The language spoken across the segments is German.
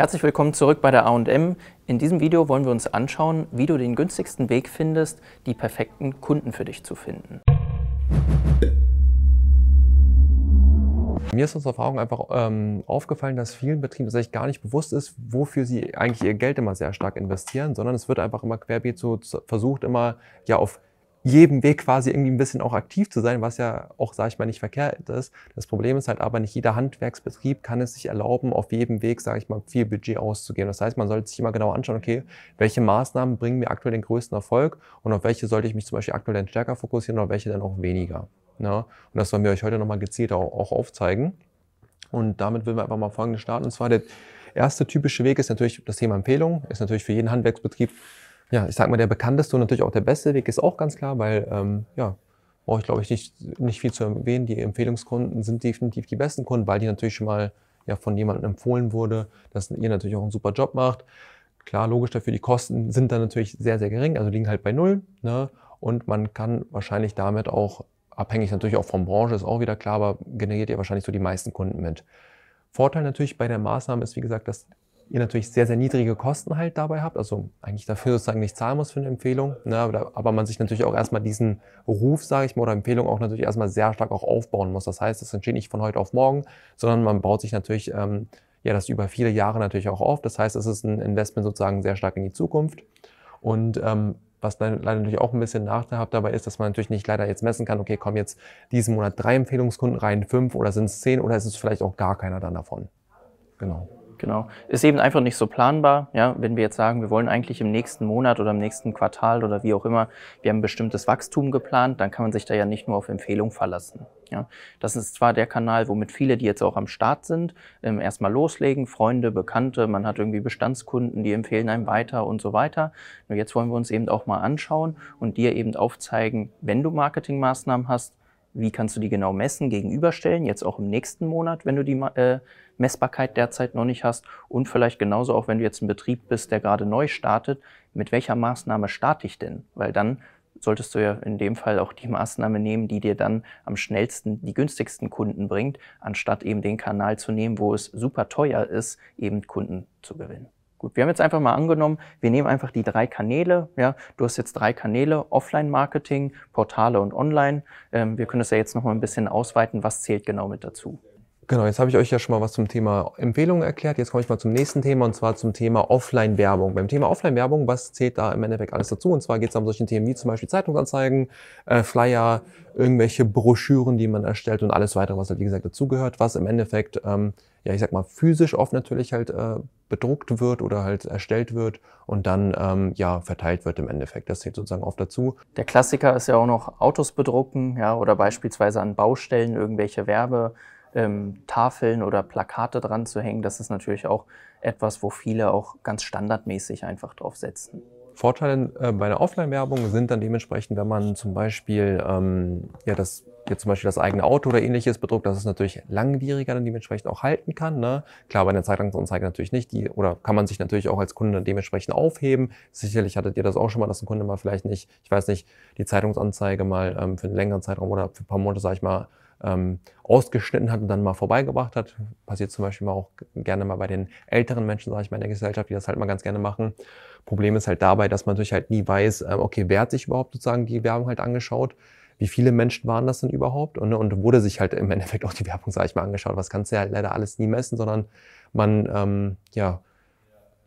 Herzlich willkommen zurück bei der A&M. In diesem Video wollen wir uns anschauen, wie du den günstigsten Weg findest, die perfekten Kunden für dich zu finden. Mir ist aus Erfahrung einfach ähm, aufgefallen, dass vielen Betrieben tatsächlich gar nicht bewusst ist, wofür sie eigentlich ihr Geld immer sehr stark investieren, sondern es wird einfach immer querbeet so versucht, immer ja auf jedem Weg quasi irgendwie ein bisschen auch aktiv zu sein, was ja auch, sage ich mal, nicht verkehrt ist. Das Problem ist halt aber, nicht jeder Handwerksbetrieb kann es sich erlauben, auf jedem Weg, sage ich mal, viel Budget auszugeben. Das heißt, man sollte sich immer genau anschauen, okay, welche Maßnahmen bringen mir aktuell den größten Erfolg und auf welche sollte ich mich zum Beispiel aktuell dann stärker fokussieren und auf welche dann auch weniger. Ja? Und das wollen wir euch heute nochmal gezielt auch, auch aufzeigen. Und damit will wir einfach mal folgendes starten. Und zwar der erste typische Weg ist natürlich das Thema Empfehlung. Ist natürlich für jeden Handwerksbetrieb ja, ich sag mal, der bekannteste und natürlich auch der beste Weg ist auch ganz klar, weil, ähm, ja, brauche ich glaube ich nicht, nicht viel zu erwähnen. Die Empfehlungskunden sind definitiv die besten Kunden, weil die natürlich schon mal ja, von jemandem empfohlen wurde, dass ihr natürlich auch einen super Job macht. Klar, logisch dafür, die Kosten sind dann natürlich sehr, sehr gering, also liegen halt bei Null. Ne? Und man kann wahrscheinlich damit auch, abhängig natürlich auch von Branche, ist auch wieder klar, aber generiert ihr wahrscheinlich so die meisten Kunden mit. Vorteil natürlich bei der Maßnahme ist, wie gesagt, dass ihr natürlich sehr, sehr niedrige Kosten halt dabei habt, also eigentlich dafür sozusagen nicht zahlen muss für eine Empfehlung, ne, aber man sich natürlich auch erstmal diesen Ruf, sage ich mal, oder Empfehlung auch natürlich erstmal sehr stark auch aufbauen muss. Das heißt, es entsteht nicht von heute auf morgen, sondern man baut sich natürlich ähm, ja das über viele Jahre natürlich auch auf. Das heißt, es ist ein Investment sozusagen sehr stark in die Zukunft und ähm, was dann leider natürlich auch ein bisschen Nachteil hat dabei ist, dass man natürlich nicht leider jetzt messen kann, okay, kommen jetzt diesen Monat drei Empfehlungskunden rein, fünf oder sind es zehn oder ist es vielleicht auch gar keiner dann davon. Genau. Genau. Ist eben einfach nicht so planbar. Ja, wenn wir jetzt sagen, wir wollen eigentlich im nächsten Monat oder im nächsten Quartal oder wie auch immer, wir haben ein bestimmtes Wachstum geplant, dann kann man sich da ja nicht nur auf Empfehlung verlassen. Ja, das ist zwar der Kanal, womit viele, die jetzt auch am Start sind, ähm, erstmal loslegen, Freunde, Bekannte, man hat irgendwie Bestandskunden, die empfehlen einem weiter und so weiter. Nur jetzt wollen wir uns eben auch mal anschauen und dir eben aufzeigen, wenn du Marketingmaßnahmen hast, wie kannst du die genau messen, gegenüberstellen, jetzt auch im nächsten Monat, wenn du die äh, Messbarkeit derzeit noch nicht hast und vielleicht genauso auch, wenn du jetzt ein Betrieb bist, der gerade neu startet, mit welcher Maßnahme starte ich denn? Weil dann solltest du ja in dem Fall auch die Maßnahme nehmen, die dir dann am schnellsten die günstigsten Kunden bringt, anstatt eben den Kanal zu nehmen, wo es super teuer ist, eben Kunden zu gewinnen. Gut, wir haben jetzt einfach mal angenommen, wir nehmen einfach die drei Kanäle. Ja, du hast jetzt drei Kanäle, Offline-Marketing, Portale und Online. Ähm, wir können das ja jetzt noch mal ein bisschen ausweiten. Was zählt genau mit dazu? Genau, jetzt habe ich euch ja schon mal was zum Thema Empfehlungen erklärt. Jetzt komme ich mal zum nächsten Thema und zwar zum Thema Offline-Werbung. Beim Thema Offline-Werbung, was zählt da im Endeffekt alles dazu? Und zwar geht es um solche Themen wie zum Beispiel Zeitungsanzeigen, äh, Flyer, irgendwelche Broschüren, die man erstellt und alles weitere, was halt wie gesagt dazugehört, was im Endeffekt, ähm, ja ich sag mal, physisch oft natürlich halt äh, bedruckt wird oder halt erstellt wird und dann ähm, ja verteilt wird im Endeffekt. Das zählt sozusagen oft dazu. Der Klassiker ist ja auch noch Autos bedrucken, ja, oder beispielsweise an Baustellen irgendwelche Werbe ähm, Tafeln oder Plakate dran zu hängen, das ist natürlich auch etwas, wo viele auch ganz standardmäßig einfach drauf setzen. Vorteile äh, bei der Offline-Werbung sind dann dementsprechend, wenn man zum Beispiel ähm, ja das jetzt zum Beispiel das eigene Auto oder ähnliches bedruckt, dass es natürlich langwieriger dann dementsprechend auch halten kann. Ne? Klar, bei einer Zeitungsanzeige natürlich nicht, die, oder kann man sich natürlich auch als Kunde dementsprechend aufheben. Sicherlich hattet ihr das auch schon mal, dass ein Kunde mal vielleicht nicht, ich weiß nicht, die Zeitungsanzeige mal ähm, für einen längeren Zeitraum oder für ein paar Monate, sag ich mal, ähm, ausgeschnitten hat und dann mal vorbeigebracht hat. Passiert zum Beispiel mal auch gerne mal bei den älteren Menschen, sage ich mal, in der Gesellschaft, die das halt mal ganz gerne machen. Problem ist halt dabei, dass man natürlich halt nie weiß, äh, okay, wer hat sich überhaupt sozusagen die Werbung halt angeschaut? Wie viele Menschen waren das denn überhaupt? Und, und wurde sich halt im Endeffekt auch die Werbung, sage ich mal, angeschaut. Was kannst du ja leider alles nie messen, sondern man, ähm, ja,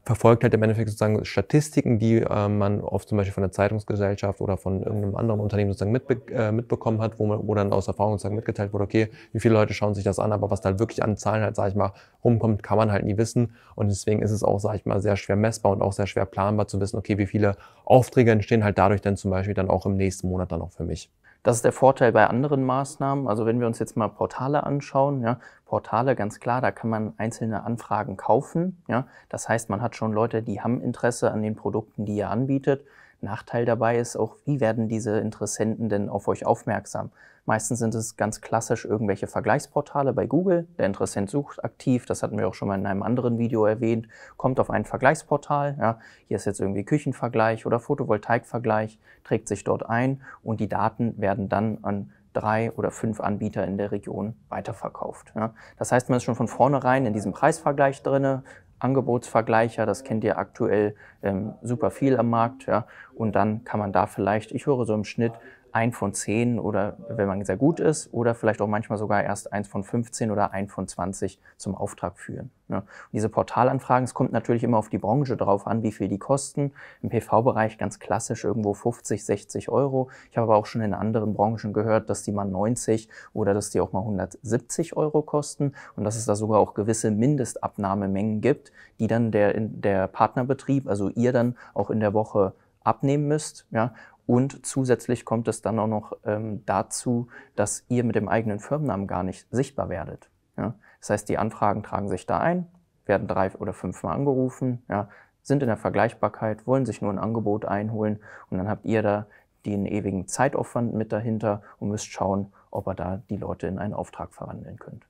verfolgt halt im Endeffekt sozusagen Statistiken, die äh, man oft zum Beispiel von der Zeitungsgesellschaft oder von irgendeinem anderen Unternehmen sozusagen mitbe äh, mitbekommen hat, wo, man, wo dann aus Erfahrung sozusagen mitgeteilt wurde, okay, wie viele Leute schauen sich das an, aber was da halt wirklich an Zahlen halt, sage ich mal, rumkommt, kann man halt nie wissen. Und deswegen ist es auch, sage ich mal, sehr schwer messbar und auch sehr schwer planbar zu wissen, okay, wie viele Aufträge entstehen halt dadurch dann zum Beispiel dann auch im nächsten Monat dann auch für mich. Das ist der Vorteil bei anderen Maßnahmen. Also wenn wir uns jetzt mal Portale anschauen, ja, Portale ganz klar, da kann man einzelne Anfragen kaufen. Ja. Das heißt, man hat schon Leute, die haben Interesse an den Produkten, die ihr anbietet. Nachteil dabei ist auch, wie werden diese Interessenten denn auf euch aufmerksam? Meistens sind es ganz klassisch irgendwelche Vergleichsportale bei Google. Der Interessent sucht aktiv, das hatten wir auch schon mal in einem anderen Video erwähnt, kommt auf ein Vergleichsportal. Ja, hier ist jetzt irgendwie Küchenvergleich oder Photovoltaikvergleich, trägt sich dort ein und die Daten werden dann an drei oder fünf Anbieter in der Region weiterverkauft. Ja. Das heißt, man ist schon von vornherein in diesem Preisvergleich drinne, Angebotsvergleicher, das kennt ihr aktuell ähm, super viel am Markt. Ja? Und dann kann man da vielleicht, ich höre so im Schnitt ein von zehn oder wenn man sehr gut ist oder vielleicht auch manchmal sogar erst eins von 15 oder ein von 20 zum Auftrag führen. Ne? Diese Portalanfragen, es kommt natürlich immer auf die Branche drauf an, wie viel die kosten. Im PV-Bereich ganz klassisch irgendwo 50, 60 Euro. Ich habe aber auch schon in anderen Branchen gehört, dass die mal 90 oder dass die auch mal 170 Euro kosten und dass es da sogar auch gewisse Mindestabnahmemengen gibt, die dann der, der Partnerbetrieb, also ihr dann auch in der Woche abnehmen müsst. Ja? Und zusätzlich kommt es dann auch noch ähm, dazu, dass ihr mit dem eigenen Firmennamen gar nicht sichtbar werdet. Ja? Das heißt, die Anfragen tragen sich da ein, werden drei oder fünfmal angerufen, ja, sind in der Vergleichbarkeit, wollen sich nur ein Angebot einholen und dann habt ihr da den ewigen Zeitaufwand mit dahinter und müsst schauen, ob ihr da die Leute in einen Auftrag verwandeln könnt.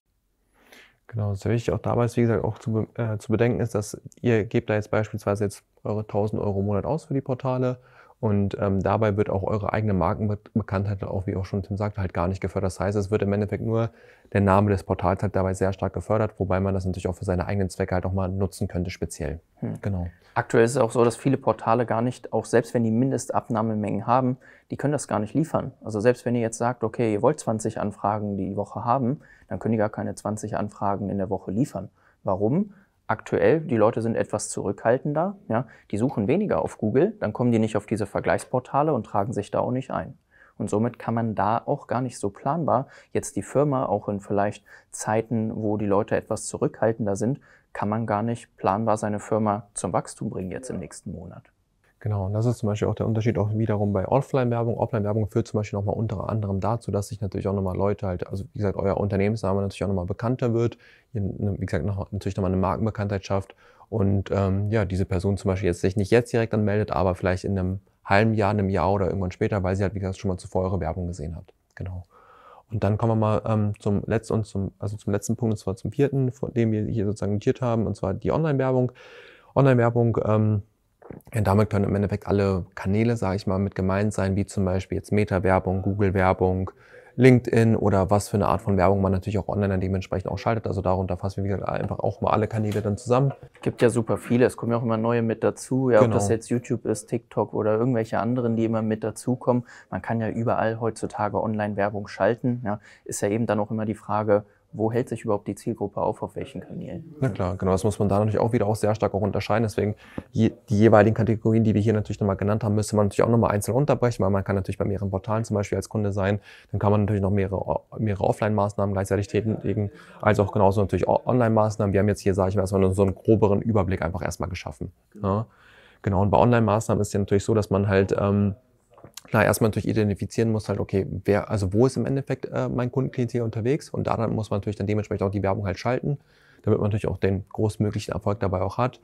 Genau, sehr wichtig auch dabei ist, wie gesagt, auch zu, äh, zu bedenken ist, dass ihr gebt da jetzt beispielsweise jetzt eure 1000 Euro im Monat aus für die Portale und ähm, dabei wird auch eure eigene Markenbekanntheit, auch wie auch schon Tim sagte, halt gar nicht gefördert. Das heißt, es wird im Endeffekt nur der Name des Portals halt dabei sehr stark gefördert, wobei man das natürlich auch für seine eigenen Zwecke halt auch mal nutzen könnte, speziell. Hm. Genau. Aktuell ist es auch so, dass viele Portale gar nicht, auch selbst wenn die Mindestabnahmemengen haben, die können das gar nicht liefern. Also selbst wenn ihr jetzt sagt, okay, ihr wollt 20 Anfragen die Woche haben, dann können die gar keine 20 Anfragen in der Woche liefern. Warum? Aktuell, die Leute sind etwas zurückhaltender, ja, die suchen weniger auf Google, dann kommen die nicht auf diese Vergleichsportale und tragen sich da auch nicht ein. Und somit kann man da auch gar nicht so planbar jetzt die Firma, auch in vielleicht Zeiten, wo die Leute etwas zurückhaltender sind, kann man gar nicht planbar seine Firma zum Wachstum bringen jetzt im nächsten Monat. Genau, und das ist zum Beispiel auch der Unterschied auch wiederum bei Offline-Werbung. Offline-Werbung führt zum Beispiel nochmal unter anderem dazu, dass sich natürlich auch nochmal Leute halt, also wie gesagt, euer Unternehmensname natürlich auch nochmal bekannter wird, ne, wie gesagt, noch, natürlich nochmal eine Markenbekanntheit schafft und ähm, ja, diese Person zum Beispiel jetzt sich nicht jetzt direkt anmeldet, aber vielleicht in einem halben Jahr, einem Jahr oder irgendwann später, weil sie halt, wie gesagt, schon mal zuvor eure Werbung gesehen hat. Genau. Und dann kommen wir mal ähm, zum letzten und zum, also zum letzten Punkt, und zwar zum vierten, von dem wir hier sozusagen notiert haben, und zwar die Online-Werbung. Online-Werbung, ähm, ja, damit können im Endeffekt alle Kanäle, sage ich mal, mit gemeint sein, wie zum Beispiel jetzt Meta-Werbung, Google-Werbung, LinkedIn oder was für eine Art von Werbung man natürlich auch online dann dementsprechend auch schaltet. Also darunter fassen wir, einfach auch mal alle Kanäle dann zusammen. Gibt ja super viele, es kommen ja auch immer neue mit dazu, ja, genau. ob das jetzt YouTube ist, TikTok oder irgendwelche anderen, die immer mit dazukommen. Man kann ja überall heutzutage Online-Werbung schalten. Ja. Ist ja eben dann auch immer die Frage, wo hält sich überhaupt die Zielgruppe auf, auf welchen Kanälen? Na klar, genau, das muss man da natürlich auch wieder auch sehr stark auch unterscheiden. Deswegen je, die jeweiligen Kategorien, die wir hier natürlich nochmal genannt haben, müsste man natürlich auch nochmal einzeln unterbrechen, weil man kann natürlich bei mehreren Portalen zum Beispiel als Kunde sein. Dann kann man natürlich noch mehrere, mehrere Offline-Maßnahmen gleichzeitig tätigen, als auch genauso natürlich Online-Maßnahmen. Wir haben jetzt hier, sage ich mal, erstmal so einen groberen Überblick einfach erstmal geschaffen. Ja. Genau, und bei Online-Maßnahmen ist es ja natürlich so, dass man halt ähm, klar erstmal natürlich identifizieren muss halt, okay, wer, also wo ist im Endeffekt äh, mein Kundenklientel unterwegs und da dann muss man natürlich dann dementsprechend auch die Werbung halt schalten, damit man natürlich auch den großmöglichen Erfolg dabei auch hat.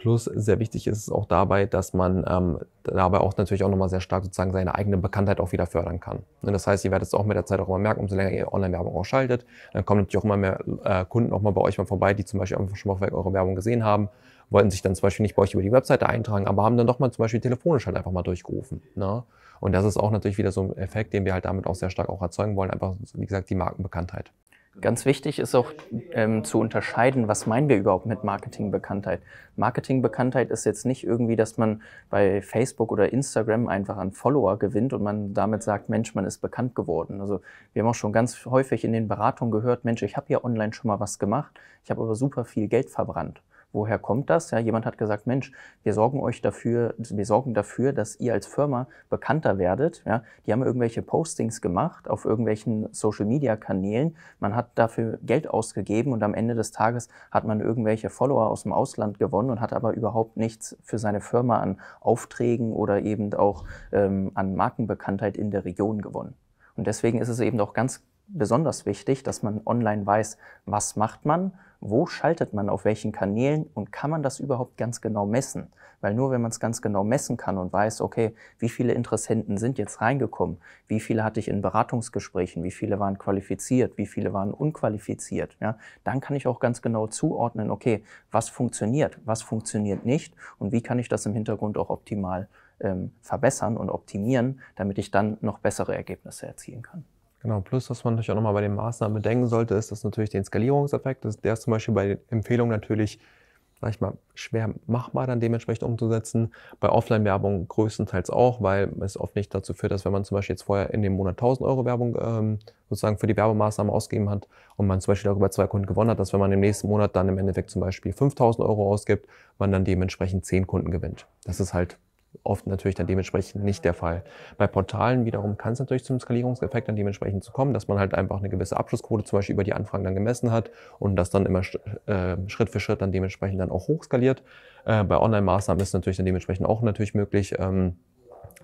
Plus sehr wichtig ist es auch dabei, dass man ähm, dabei auch natürlich auch nochmal sehr stark sozusagen seine eigene Bekanntheit auch wieder fördern kann. Und das heißt, ihr werdet es auch mit der Zeit auch immer merken, umso länger ihr Online-Werbung auch schaltet, dann kommen natürlich auch immer mehr äh, Kunden auch mal bei euch mal vorbei, die zum Beispiel einfach schon mal eure Werbung gesehen haben, wollten sich dann zum Beispiel nicht bei euch über die Webseite eintragen, aber haben dann doch mal zum Beispiel telefonisch halt einfach mal durchgerufen. Ne? Und das ist auch natürlich wieder so ein Effekt, den wir halt damit auch sehr stark auch erzeugen wollen, einfach, wie gesagt, die Markenbekanntheit. Ganz wichtig ist auch ähm, zu unterscheiden, was meinen wir überhaupt mit Marketingbekanntheit. Marketingbekanntheit ist jetzt nicht irgendwie, dass man bei Facebook oder Instagram einfach an Follower gewinnt und man damit sagt, Mensch, man ist bekannt geworden. Also wir haben auch schon ganz häufig in den Beratungen gehört, Mensch, ich habe hier online schon mal was gemacht, ich habe aber super viel Geld verbrannt. Woher kommt das? Ja, jemand hat gesagt, Mensch, wir sorgen euch dafür, wir sorgen dafür, dass ihr als Firma bekannter werdet. Ja, die haben irgendwelche Postings gemacht auf irgendwelchen Social Media Kanälen. Man hat dafür Geld ausgegeben und am Ende des Tages hat man irgendwelche Follower aus dem Ausland gewonnen und hat aber überhaupt nichts für seine Firma an Aufträgen oder eben auch ähm, an Markenbekanntheit in der Region gewonnen. Und deswegen ist es eben auch ganz besonders wichtig, dass man online weiß, was macht man, wo schaltet man auf welchen Kanälen und kann man das überhaupt ganz genau messen? Weil nur wenn man es ganz genau messen kann und weiß, okay, wie viele Interessenten sind jetzt reingekommen, wie viele hatte ich in Beratungsgesprächen, wie viele waren qualifiziert, wie viele waren unqualifiziert, ja, dann kann ich auch ganz genau zuordnen, okay, was funktioniert, was funktioniert nicht und wie kann ich das im Hintergrund auch optimal ähm, verbessern und optimieren, damit ich dann noch bessere Ergebnisse erzielen kann. Genau, plus was man natürlich auch nochmal bei den Maßnahmen bedenken sollte, ist, dass natürlich den Skalierungseffekt, das, der ist zum Beispiel bei den Empfehlungen natürlich sag ich mal, schwer machbar dann dementsprechend umzusetzen. Bei Offline-Werbung größtenteils auch, weil es oft nicht dazu führt, dass wenn man zum Beispiel jetzt vorher in dem Monat 1000 Euro Werbung ähm, sozusagen für die Werbemaßnahme ausgegeben hat und man zum Beispiel darüber zwei Kunden gewonnen hat, dass wenn man im nächsten Monat dann im Endeffekt zum Beispiel 5000 Euro ausgibt, man dann dementsprechend 10 Kunden gewinnt. Das ist halt oft natürlich dann dementsprechend nicht der Fall. Bei Portalen wiederum kann es natürlich zum Skalierungseffekt dann dementsprechend zu kommen, dass man halt einfach eine gewisse Abschlussquote zum Beispiel über die Anfragen dann gemessen hat und das dann immer äh, Schritt für Schritt dann dementsprechend dann auch hochskaliert. Äh, bei Online-Maßnahmen ist natürlich dann dementsprechend auch natürlich möglich, ähm,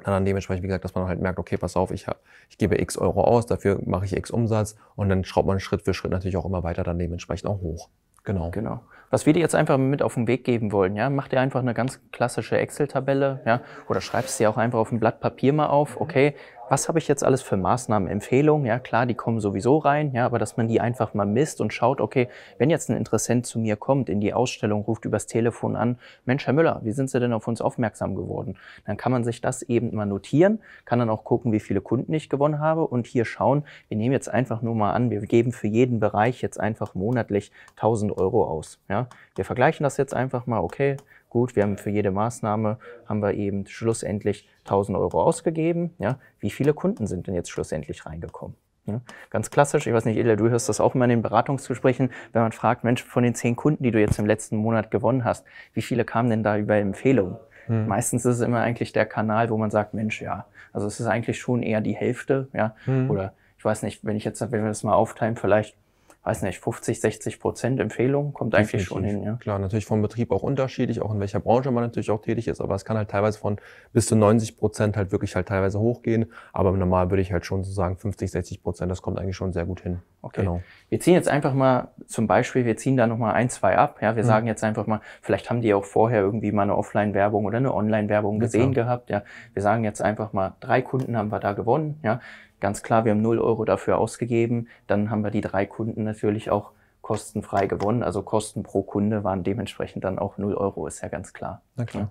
dann dementsprechend, wie gesagt, dass man halt merkt, okay, pass auf, ich, ich gebe x Euro aus, dafür mache ich x Umsatz und dann schraubt man Schritt für Schritt natürlich auch immer weiter dann dementsprechend auch hoch. Genau. Genau. Was wir dir jetzt einfach mit auf den Weg geben wollen, ja, mach dir einfach eine ganz klassische Excel-Tabelle, ja, oder schreibst dir auch einfach auf ein Blatt Papier mal auf, okay, was habe ich jetzt alles für Maßnahmen, Empfehlungen? Ja, klar, die kommen sowieso rein, ja, aber dass man die einfach mal misst und schaut, okay, wenn jetzt ein Interessent zu mir kommt in die Ausstellung, ruft übers Telefon an, Mensch, Herr Müller, wie sind Sie denn auf uns aufmerksam geworden? Dann kann man sich das eben mal notieren, kann dann auch gucken, wie viele Kunden ich gewonnen habe und hier schauen, wir nehmen jetzt einfach nur mal an, wir geben für jeden Bereich jetzt einfach monatlich 1000 Euro aus, ja. Wir vergleichen das jetzt einfach mal, okay, gut, wir haben für jede Maßnahme, haben wir eben schlussendlich 1000 Euro ausgegeben. Ja, wie viele Kunden sind denn jetzt schlussendlich reingekommen? Ja, ganz klassisch, ich weiß nicht, Ila, du hörst das auch immer in den Beratungsgesprächen, wenn man fragt, Mensch, von den zehn Kunden, die du jetzt im letzten Monat gewonnen hast, wie viele kamen denn da über Empfehlungen? Hm. Meistens ist es immer eigentlich der Kanal, wo man sagt, Mensch, ja, also es ist eigentlich schon eher die Hälfte, ja, hm. oder ich weiß nicht, wenn ich jetzt, wenn wir das mal aufteilen, vielleicht weiß nicht, 50, 60 Prozent Empfehlung kommt eigentlich schon hin. Ja. Klar, natürlich vom Betrieb auch unterschiedlich, auch in welcher Branche man natürlich auch tätig ist, aber es kann halt teilweise von bis zu 90 Prozent halt wirklich halt teilweise hochgehen, aber normal würde ich halt schon so sagen 50, 60 Prozent, das kommt eigentlich schon sehr gut hin. Okay. Genau. Wir ziehen jetzt einfach mal zum Beispiel, wir ziehen da nochmal ein, zwei ab, ja, wir mhm. sagen jetzt einfach mal, vielleicht haben die auch vorher irgendwie mal eine Offline-Werbung oder eine Online-Werbung gesehen ja, gehabt, ja. Wir sagen jetzt einfach mal, drei Kunden haben wir da gewonnen, ja. Ganz klar, wir haben 0 Euro dafür ausgegeben. Dann haben wir die drei Kunden natürlich auch kostenfrei gewonnen. Also Kosten pro Kunde waren dementsprechend dann auch 0 Euro, ist ja ganz klar. Na klar. Ja.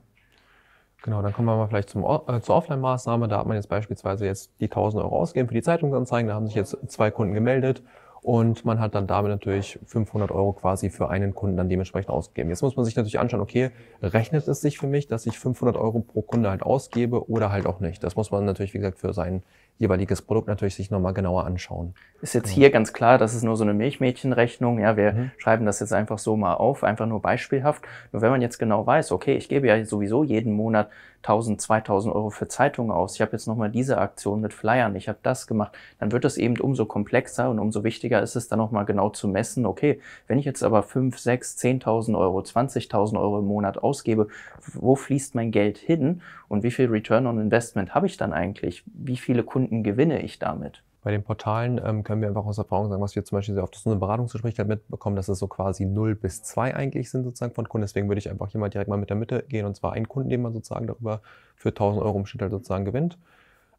Genau, dann kommen wir mal vielleicht zum, äh, zur Offline-Maßnahme. Da hat man jetzt beispielsweise jetzt die 1000 Euro ausgegeben für die Zeitungsanzeigen. Da haben sich jetzt zwei Kunden gemeldet und man hat dann damit natürlich 500 Euro quasi für einen Kunden dann dementsprechend ausgegeben. Jetzt muss man sich natürlich anschauen, okay, rechnet es sich für mich, dass ich 500 Euro pro Kunde halt ausgebe oder halt auch nicht. Das muss man natürlich, wie gesagt, für sein jeweiliges Produkt natürlich sich nochmal genauer anschauen. Ist jetzt hier ganz klar, das ist nur so eine Milchmädchenrechnung. Ja, wir mhm. schreiben das jetzt einfach so mal auf, einfach nur beispielhaft. Nur wenn man jetzt genau weiß, okay, ich gebe ja sowieso jeden Monat 1000, 2000 Euro für Zeitungen aus. Ich habe jetzt nochmal diese Aktion mit Flyern, ich habe das gemacht. Dann wird es eben umso komplexer und umso wichtiger ist es dann nochmal genau zu messen, okay, wenn ich jetzt aber 5, 6, 10.000 Euro, 20.000 Euro im Monat ausgebe, wo fließt mein Geld hin und wie viel Return on Investment habe ich dann eigentlich? Wie viele Kunden gewinne ich damit? Bei den Portalen ähm, können wir einfach aus Erfahrung sagen, was wir zum Beispiel sehr oft aus unserem Beratungsgespräch halt mitbekommen, dass es so quasi 0 bis 2 eigentlich sind sozusagen von Kunden. Deswegen würde ich einfach hier mal direkt mal mit der Mitte gehen und zwar einen Kunden, den man sozusagen darüber für 1000 Euro im Schnitt halt sozusagen gewinnt.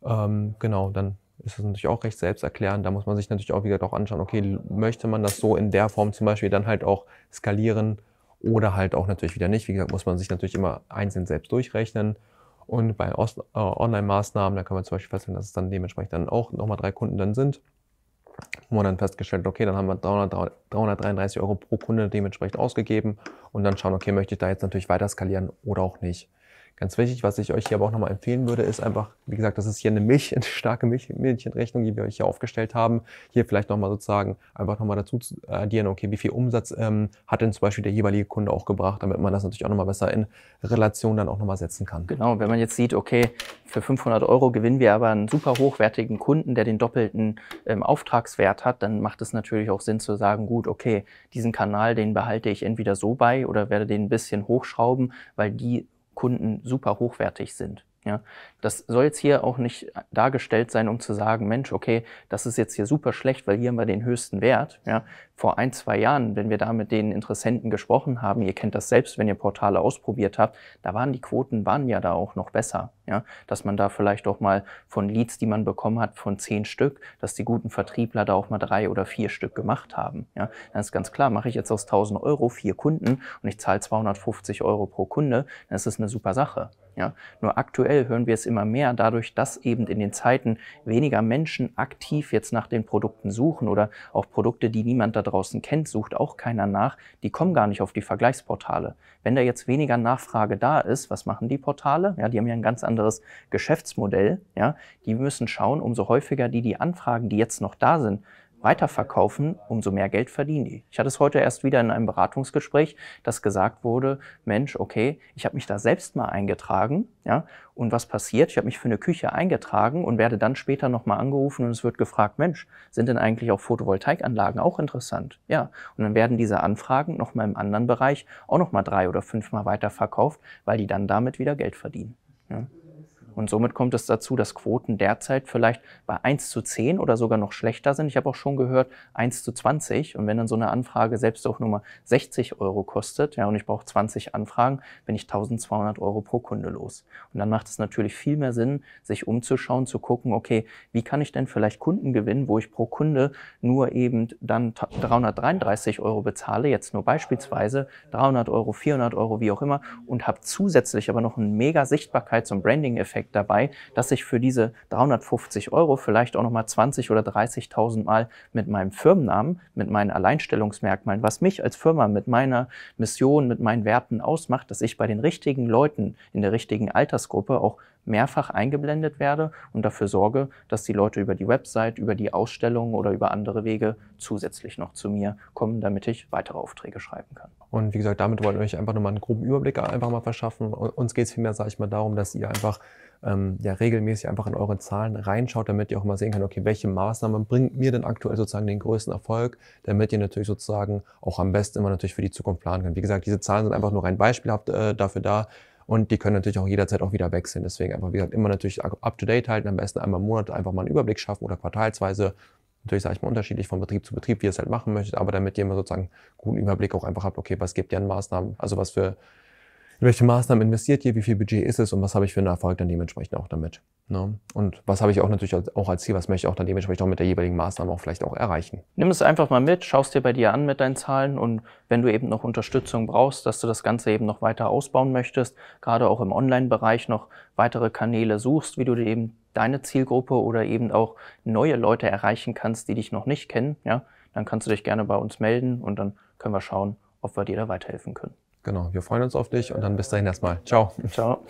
Ähm, genau, dann ist das natürlich auch recht selbsterklärend. Da muss man sich natürlich auch wieder auch anschauen, okay, möchte man das so in der Form zum Beispiel dann halt auch skalieren oder halt auch natürlich wieder nicht. Wie gesagt, muss man sich natürlich immer einzeln selbst durchrechnen und bei äh, Online-Maßnahmen, da kann man zum Beispiel feststellen, dass es dann dementsprechend dann auch nochmal drei Kunden dann sind. Wo man dann festgestellt, okay, dann haben wir 300, 333 Euro pro Kunde dementsprechend ausgegeben und dann schauen, okay, möchte ich da jetzt natürlich weiter skalieren oder auch nicht. Ganz wichtig, was ich euch hier aber auch nochmal empfehlen würde, ist einfach, wie gesagt, das ist hier eine Milch, eine starke Milch, Milchrechnung, die wir euch hier aufgestellt haben. Hier vielleicht nochmal sozusagen einfach nochmal dazu addieren, okay, wie viel Umsatz ähm, hat denn zum Beispiel der jeweilige Kunde auch gebracht, damit man das natürlich auch nochmal besser in Relation dann auch nochmal setzen kann. Genau, wenn man jetzt sieht, okay, für 500 Euro gewinnen wir aber einen super hochwertigen Kunden, der den doppelten ähm, Auftragswert hat, dann macht es natürlich auch Sinn zu sagen, gut, okay, diesen Kanal, den behalte ich entweder so bei oder werde den ein bisschen hochschrauben, weil die Kunden super hochwertig sind. Ja, das soll jetzt hier auch nicht dargestellt sein, um zu sagen, Mensch, okay, das ist jetzt hier super schlecht, weil hier haben wir den höchsten Wert. Ja, vor ein, zwei Jahren, wenn wir da mit den Interessenten gesprochen haben, ihr kennt das selbst, wenn ihr Portale ausprobiert habt, da waren die Quoten, waren ja da auch noch besser. Ja, dass man da vielleicht auch mal von Leads, die man bekommen hat, von zehn Stück, dass die guten Vertriebler da auch mal drei oder vier Stück gemacht haben. Ja, dann ist ganz klar, mache ich jetzt aus 1000 Euro vier Kunden und ich zahle 250 Euro pro Kunde, dann ist das eine super Sache. Ja, nur aktuell hören wir es immer mehr, dadurch, dass eben in den Zeiten weniger Menschen aktiv jetzt nach den Produkten suchen oder auch Produkte, die niemand da draußen kennt, sucht auch keiner nach, die kommen gar nicht auf die Vergleichsportale. Wenn da jetzt weniger Nachfrage da ist, was machen die Portale? Ja, die haben ja ein ganz anderes Geschäftsmodell. Ja, die müssen schauen, umso häufiger die die Anfragen, die jetzt noch da sind, weiterverkaufen, umso mehr Geld verdienen die. Ich hatte es heute erst wieder in einem Beratungsgespräch, dass gesagt wurde, Mensch, okay, ich habe mich da selbst mal eingetragen, ja, und was passiert? Ich habe mich für eine Küche eingetragen und werde dann später nochmal angerufen und es wird gefragt, Mensch, sind denn eigentlich auch Photovoltaikanlagen auch interessant? Ja, und dann werden diese Anfragen nochmal im anderen Bereich auch nochmal drei oder fünfmal weiterverkauft, weil die dann damit wieder Geld verdienen. Ja. Und somit kommt es dazu, dass Quoten derzeit vielleicht bei 1 zu 10 oder sogar noch schlechter sind. Ich habe auch schon gehört 1 zu 20. Und wenn dann so eine Anfrage selbst auch nur mal 60 Euro kostet, ja, und ich brauche 20 Anfragen, bin ich 1200 Euro pro Kunde los. Und dann macht es natürlich viel mehr Sinn, sich umzuschauen, zu gucken, okay, wie kann ich denn vielleicht Kunden gewinnen, wo ich pro Kunde nur eben dann 333 Euro bezahle, jetzt nur beispielsweise 300 Euro, 400 Euro, wie auch immer, und habe zusätzlich aber noch einen mega Sichtbarkeits- und Branding-Effekt Effekt dabei, dass ich für diese 350 Euro vielleicht auch nochmal 20 oder 30.000 Mal mit meinem Firmennamen, mit meinen Alleinstellungsmerkmalen, was mich als Firma mit meiner Mission, mit meinen Werten ausmacht, dass ich bei den richtigen Leuten in der richtigen Altersgruppe auch mehrfach eingeblendet werde und dafür sorge, dass die Leute über die Website, über die Ausstellung oder über andere Wege zusätzlich noch zu mir kommen, damit ich weitere Aufträge schreiben kann. Und wie gesagt, damit wollen wir euch einfach nochmal einen groben Überblick einfach mal verschaffen. Uns geht es vielmehr, sage ich mal, darum, dass ihr einfach ähm, ja, regelmäßig einfach in eure Zahlen reinschaut, damit ihr auch mal sehen könnt, okay, welche Maßnahmen bringt mir denn aktuell sozusagen den größten Erfolg, damit ihr natürlich sozusagen auch am besten immer natürlich für die Zukunft planen könnt. Wie gesagt, diese Zahlen sind einfach nur ein Beispiel äh, dafür da, und die können natürlich auch jederzeit auch wieder wechseln. Deswegen einfach, wie gesagt, immer natürlich up to date halten, am besten einmal im Monat einfach mal einen Überblick schaffen oder quartalsweise. Natürlich sage ich mal unterschiedlich von Betrieb zu Betrieb, wie ihr es halt machen möchtet, aber damit ihr immer sozusagen guten Überblick auch einfach habt, okay, was gibt ihr an Maßnahmen, also was für in welche Maßnahmen investiert ihr, wie viel Budget ist es und was habe ich für einen Erfolg dann dementsprechend auch damit. Ne? Und was habe ich auch natürlich auch als Ziel, was möchte ich auch dann dementsprechend auch mit der jeweiligen Maßnahme auch vielleicht auch erreichen. Nimm es einfach mal mit, schaust dir bei dir an mit deinen Zahlen und wenn du eben noch Unterstützung brauchst, dass du das Ganze eben noch weiter ausbauen möchtest, gerade auch im Online-Bereich noch weitere Kanäle suchst, wie du dir eben deine Zielgruppe oder eben auch neue Leute erreichen kannst, die dich noch nicht kennen, ja, dann kannst du dich gerne bei uns melden und dann können wir schauen, ob wir dir da weiterhelfen können. Genau, wir freuen uns auf dich und dann bis dahin erstmal. Ciao. Ciao.